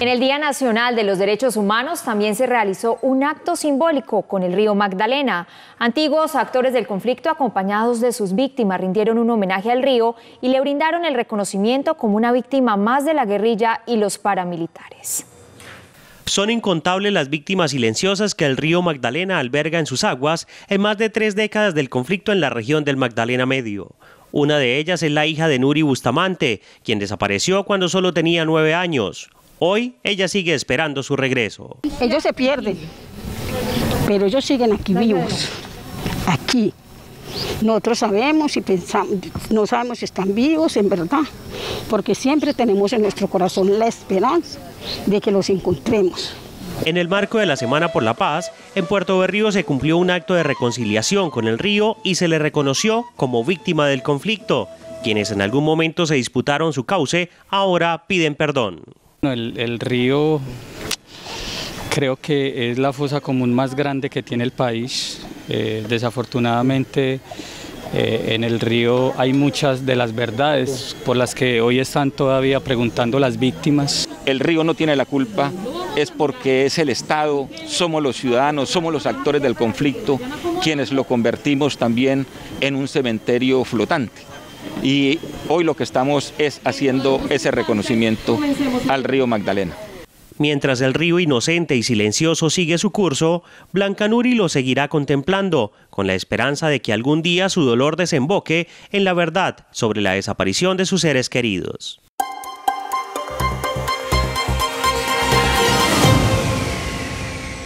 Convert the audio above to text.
En el Día Nacional de los Derechos Humanos también se realizó un acto simbólico con el río Magdalena. Antiguos actores del conflicto acompañados de sus víctimas rindieron un homenaje al río y le brindaron el reconocimiento como una víctima más de la guerrilla y los paramilitares. Son incontables las víctimas silenciosas que el río Magdalena alberga en sus aguas en más de tres décadas del conflicto en la región del Magdalena Medio. Una de ellas es la hija de Nuri Bustamante, quien desapareció cuando solo tenía nueve años. Hoy ella sigue esperando su regreso. Ellos se pierden, pero ellos siguen aquí vivos, aquí. Nosotros sabemos y pensamos, no sabemos si están vivos en verdad, porque siempre tenemos en nuestro corazón la esperanza de que los encontremos. En el marco de la Semana por la Paz, en Puerto Berrío se cumplió un acto de reconciliación con el río y se le reconoció como víctima del conflicto. Quienes en algún momento se disputaron su cauce, ahora piden perdón. El, río creo que es la fosa común más grande que tiene el país. Eh, desafortunadamente eh, en el río hay muchas de las verdades por las que hoy están todavía preguntando las víctimas. El río no tiene la culpa, es porque es el Estado, somos los ciudadanos, somos los actores del conflicto, quienes lo convertimos también en un cementerio flotante y hoy lo que estamos es haciendo ese reconocimiento al río Magdalena. Mientras el río inocente y silencioso sigue su curso, Blancanuri lo seguirá contemplando, con la esperanza de que algún día su dolor desemboque en la verdad sobre la desaparición de sus seres queridos.